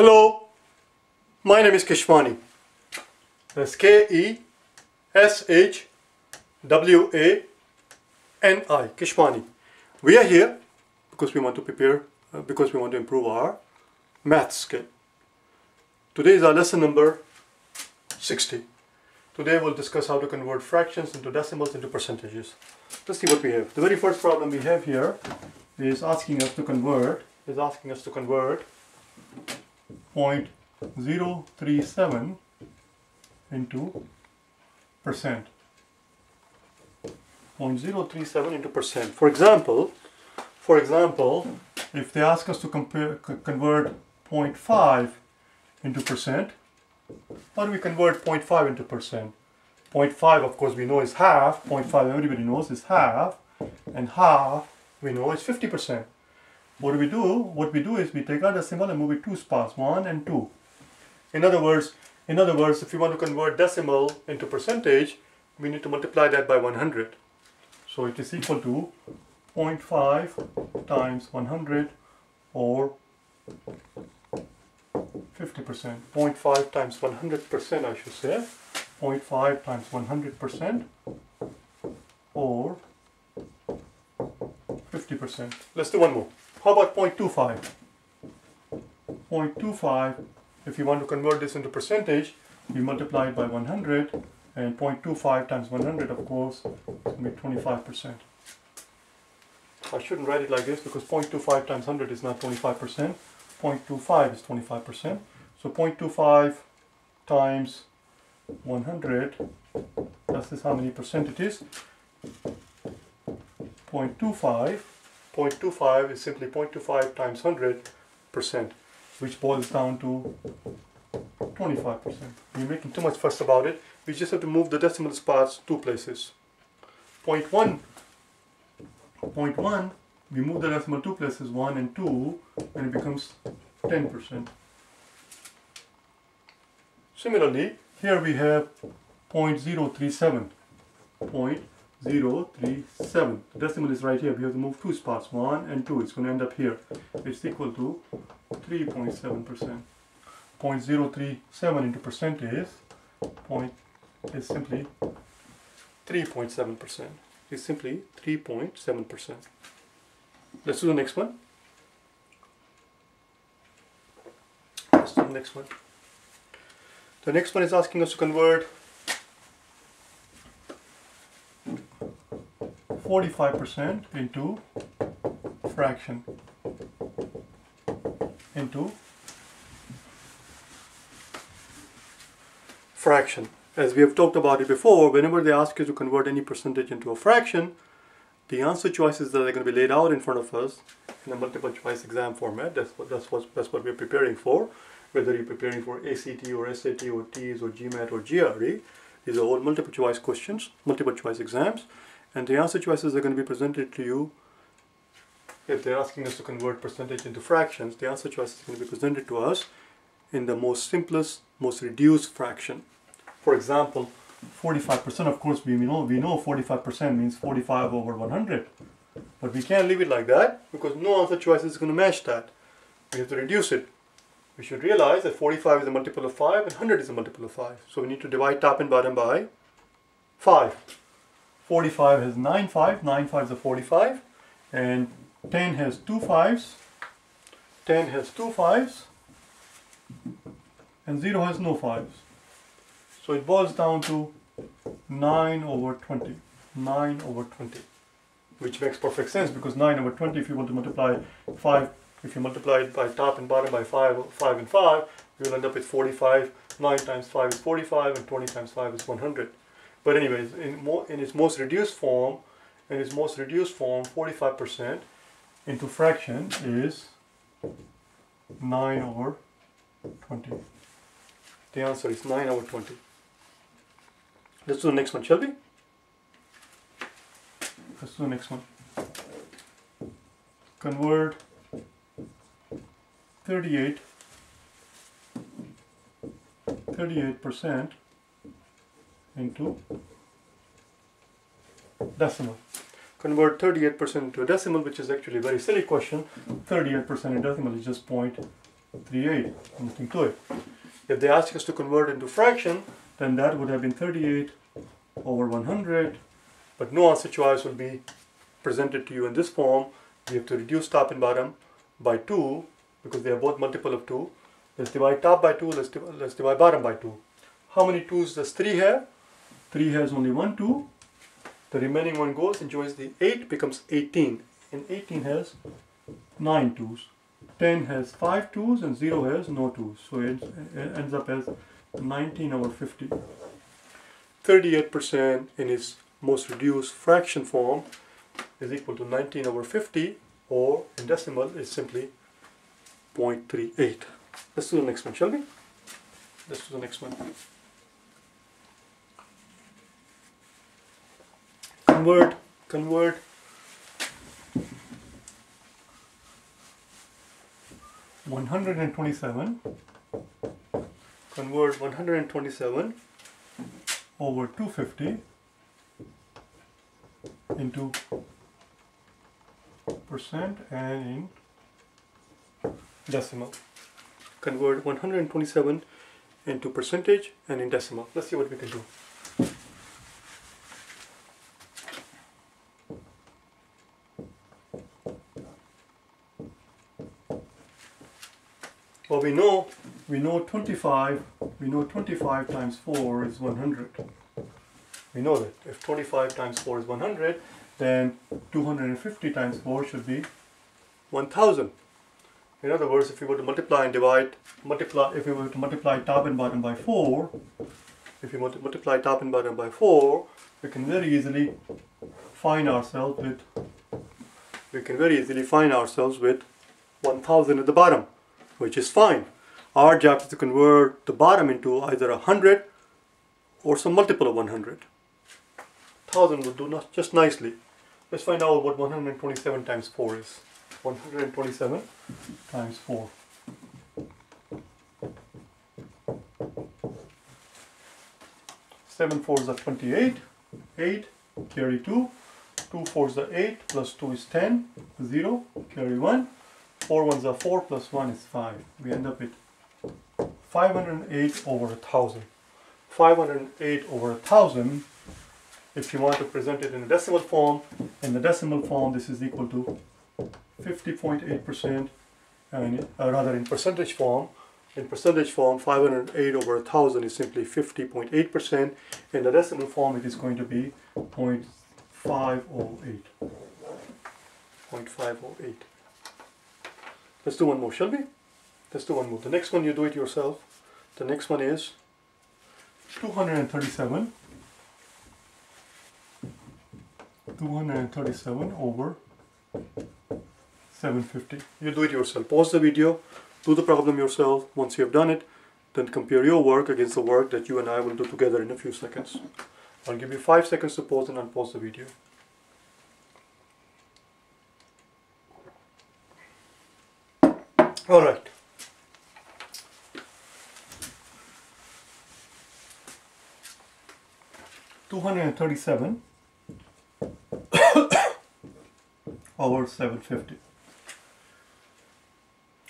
Hello, my name is Keshwani. That's K-E-S-H-W-A-N-I, Keshwani. We are here because we want to prepare, uh, because we want to improve our math skill. Today is our lesson number 60. Today we'll discuss how to convert fractions into decimals into percentages. Let's see what we have. The very first problem we have here is asking us to convert, is asking us to convert 0.037 into percent. 0.037 into percent. For example, for example, if they ask us to compare, convert 0.5 into percent, how do we convert 0.5 into percent? 0.5 of course we know is half, 0.5 everybody knows is half, and half we know is 50%. What do we do? What we do is we take our decimal and move it two spots, one and two. In other words, in other words, if we want to convert decimal into percentage, we need to multiply that by 100. So it is equal to 0.5 times 100 or 50%. 0.5 times 100% I should say. 0.5 times 100% or 50%. Let's do one more. How about 0.25? 0.25, if you want to convert this into percentage, you multiply it by 100 and 0.25 times 100 of course is going to be 25%. I shouldn't write it like this because 0.25 times 100 is not 25%. 0.25 is 25%. So 0.25 times 100, this is how many percent it is. 0.25 0.25 is simply 0.25 times 100 percent, which boils down to 25 percent. We're making too much fuss about it. We just have to move the decimal spots two places. 0.1, 0.1, we move the decimal two places, 1 and 2, and it becomes 10 percent. Similarly, here we have 0.037, 0.037. The decimal is right here. We have to move two spots, 1 and 2. It's going to end up here. It's equal to 3.7%. 0.037 into percent is, point, is simply 3.7%. Is simply 3.7%. Let's do the next one. Let's do the next one. The next one is asking us to convert 45% into fraction into fraction. As we have talked about it before, whenever they ask you to convert any percentage into a fraction, the answer choices that are going to be laid out in front of us in a multiple choice exam format. That's what that's what that's what we're preparing for. Whether you're preparing for ACT or SAT or TEAS or GMAT or GRE, these are all multiple choice questions, multiple choice exams, and the answer choices are going to be presented to you. If they're asking us to convert percentage into fractions, the answer choice is going to be presented to us in the most simplest, most reduced fraction. For example, 45%, of course, we know, we know 45% means 45 over 100. But we can't leave it like that because no answer choice is going to match that. We have to reduce it. We should realize that 45 is a multiple of 5 and 100 is a multiple of 5. So we need to divide top and bottom by 5. 45 has 9 5, 9 5 is 45, and 10 has 2 5s, 10 has 2 5s, and 0 has no 5s. So it boils down to 9 over 20, 9 over 20, which makes perfect sense because 9 over 20, if you want to multiply 5, if you multiply it by top and bottom by 5, 5 and 5, you will end up with 45, 9 times 5 is 45, and 20 times 5 is 100. But anyways, in, more, in its most reduced form, in its most reduced form, 45% into fraction is 9 over 20. The answer is 9 over 20. Let's do the next one, shall we? Let's do the next one. Convert 38 38% into decimal. Convert 38% into a decimal, which is actually a very silly question. 38% in decimal is just point 38, nothing to it. If they ask us to convert into fraction, then that would have been 38 over 100, but no answer choice will be presented to you in this form. We have to reduce top and bottom by 2 because they are both multiple of 2. Let's divide top by 2, let's, div let's divide bottom by 2. How many 2's does 3 have? 3 has only one 2. The remaining one goes and joins the 8 becomes 18. And 18 has 9 2's. 10 has 5 2's and 0 has no 2's. So it, it ends up as 19 over 50. 38% in its most reduced fraction form is equal to 19 over 50 or in decimal is simply 0.38. Let's do the next one, shall we? Let's do the next one. Convert, convert one hundred and twenty-seven convert one hundred and twenty-seven over two fifty into percent and in decimal. Convert 127 into percentage and in decimal. Let's see what we can do. Well, we know we know 25. We know 25 times 4 is 100. We know that if 25 times 4 is 100, then 250 times 4 should be 1000. In other words, if we were to multiply and divide, multiply, if we were to multiply top and bottom by 4, if we multiply top and bottom by 4, we can very easily find ourselves with, we can very easily find ourselves with 1000 at the bottom, which is fine. Our job is to convert the bottom into either a 100 or some multiple of 100. 1000 will do not just nicely. Let's find out what 127 times 4 is. 127 times 4. Seven fours are 28, 8, carry 2, 2 fours are 8, plus 2 is 10, 0, carry 1, 4 ones are 4, plus 1 is 5. We end up with 508 over 1000. 508 over 1000 if you want to present it in a decimal form, in the decimal form this is equal to 50.8% and uh, rather in percentage form in percentage form 508 over 1000 is simply 50.8% in the decimal form it is going to be 0.508 0.508 let's do one more shall we let's do one more the next one you do it yourself the next one is 237 237 over 750. You do it yourself. Pause the video, do the problem yourself. Once you have done it, then compare your work against the work that you and I will do together in a few seconds. I'll give you 5 seconds to pause and unpause the video. Alright. Two hundred and thirty-seven over 750.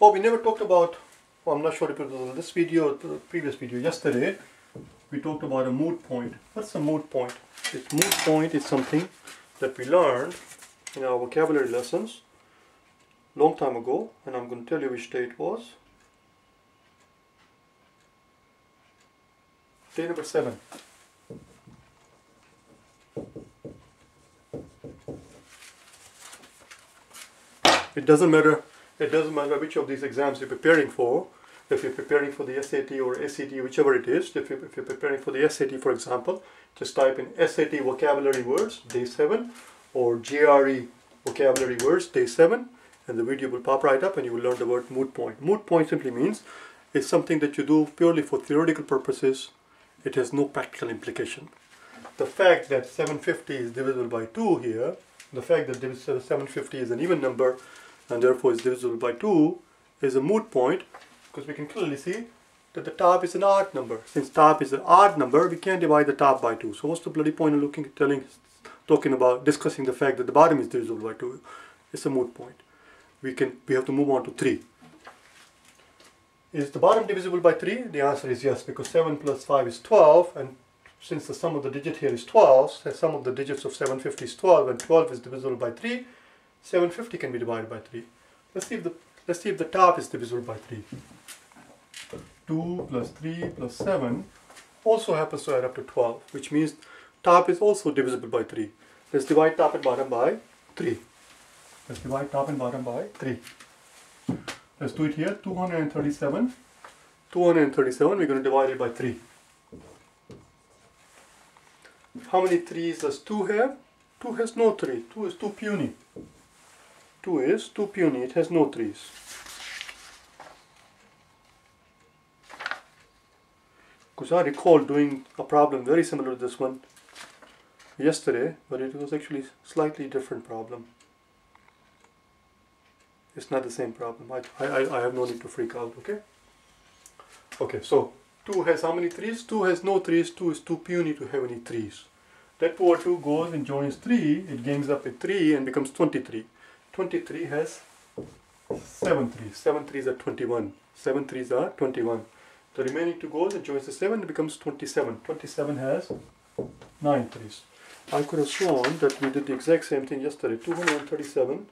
Oh, we never talked about, well, I'm not sure if it was in this video or the previous video, yesterday, we talked about a moot point. What's a moot point? This moot point is something that we learned in our vocabulary lessons long time ago, and I'm going to tell you which day it was. Day number seven. It doesn't matter. It doesn't matter which of these exams you're preparing for. If you're preparing for the SAT or ACT, whichever it is. If you're, if you're preparing for the SAT, for example, just type in SAT vocabulary words day seven, or GRE vocabulary words day seven, and the video will pop right up, and you will learn the word moot point. Moot point simply means it's something that you do purely for theoretical purposes. It has no practical implication. The fact that 750 is divisible by 2 here, the fact that uh, 750 is an even number and therefore is divisible by 2 is a moot point because we can clearly see that the top is an odd number. Since top is an odd number, we can't divide the top by 2. So what's the bloody point of looking, telling, talking about, discussing the fact that the bottom is divisible by 2? It's a moot point. We can, we have to move on to 3. Is the bottom divisible by 3? The answer is yes, because 7 plus 5 is 12, and since the sum of the digit here is 12, the sum of the digits of 750 is 12, and 12 is divisible by 3, 750 can be divided by 3. Let's see if the, let's see if the top is divisible by 3. 2 plus 3 plus 7 also happens to add up to 12, which means top is also divisible by 3. Let's divide top and bottom by 3. Let's divide top and bottom by 3. Let's do it here. 237. 237, we're going to divide it by 3. How many 3's does 2 have? 2 has no 3. 2 is too puny. 2 is too puny. It has no 3's. Because I recall doing a problem very similar to this one yesterday, but it was actually slightly different problem. It's not the same problem. I, I, I have no need to freak out, okay? Okay, so 2 has how many 3's? 2 has no 3's, 2 is too puny to have any 3's. That power 2 goes and joins 3, it gangs up a 3 and becomes 23. 23 has 7 3's. 7 3's are 21. 7 3's are 21. The remaining 2 goes and joins the 7, it becomes 27. 27 has 9 3's. I could have sworn that we did the exact same thing yesterday. 237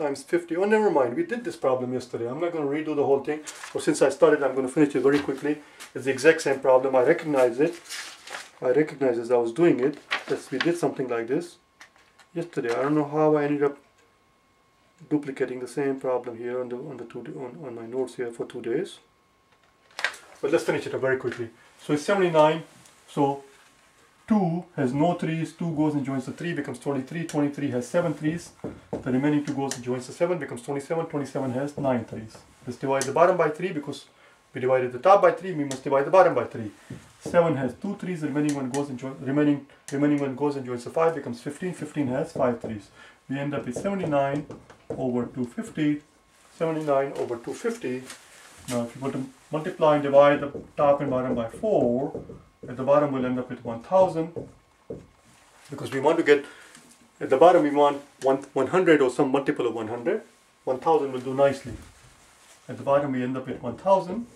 times 50. Oh, never mind. We did this problem yesterday. I'm not going to redo the whole thing. But since I started, I'm going to finish it very quickly. It's the exact same problem. I recognize it. I recognize as I was doing it. Yes, we did something like this yesterday. I don't know how I ended up duplicating the same problem here on the on the two on, on my notes here for two days. But let's finish it up very quickly. So it's 79. So 2 has no 3's, 2 goes and joins the 3 becomes 23, 23 has 7 3's, the remaining 2 goes and joins the 7 becomes 27, 27 has 9 3's. Let's divide the bottom by 3 because we divided the top by 3, we must divide the bottom by 3. 7 has 2 3's, the remaining one goes and joins, remaining, remaining one goes and joins the 5 becomes 15, 15 has 5 3's. We end up with 79 over 250, 79 over 250. Now if you go to multiply and divide the top and bottom by 4, at the bottom we'll end up with 1000 because we want to get at the bottom we want one, 100 or some multiple of 100 1000 will do nicely. At the bottom we end up with 1000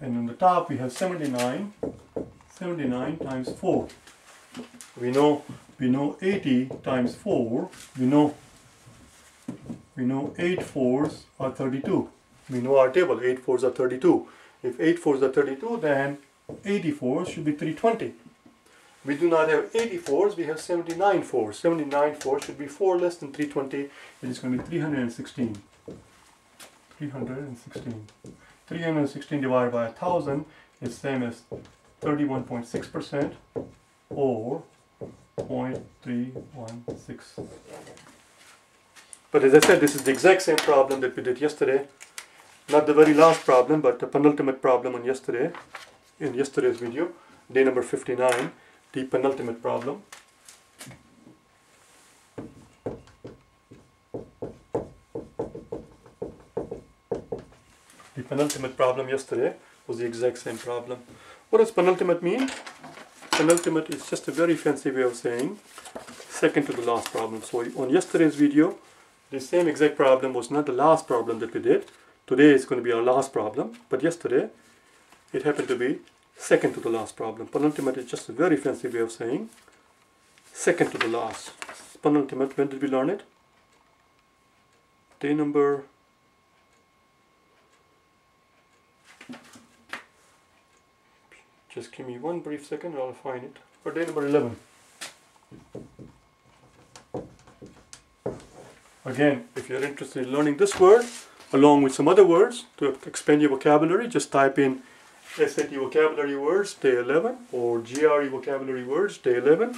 and on the top we have 79 79 times 4 we know we know 80 times 4 we know we know 8 fours are 32 we know our table 8 fours are 32 if 8 fours are 32, then 84 should be 320. We do not have 84s, we have 79 fours. 79 fours should be 4 less than 320, and it is going to be 316. 316. 316 divided by 1000 is same as 31.6% or 0.316. But as I said, this is the exact same problem that we did yesterday not the very last problem but the penultimate problem on yesterday in yesterday's video day number 59 the penultimate problem. The penultimate problem yesterday was the exact same problem. What does penultimate mean? Penultimate is just a very fancy way of saying second to the last problem. So on yesterday's video the same exact problem was not the last problem that we did. Today is going to be our last problem, but yesterday it happened to be second to the last problem. Penultimate is just a very fancy way of saying second to the last. Penultimate, when did we learn it? Day number Just give me one brief second I'll find it. For day number 11. Again, if you're interested in learning this word, along with some other words to expand your vocabulary. Just type in SAT vocabulary words day 11 or GRE vocabulary words day 11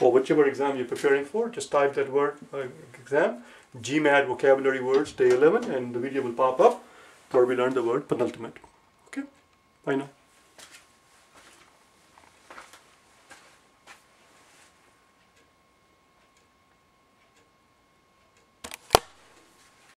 or whichever exam you're preparing for. Just type that word uh, exam, GMAT vocabulary words day 11 and the video will pop up where we learn the word penultimate. Okay, bye now.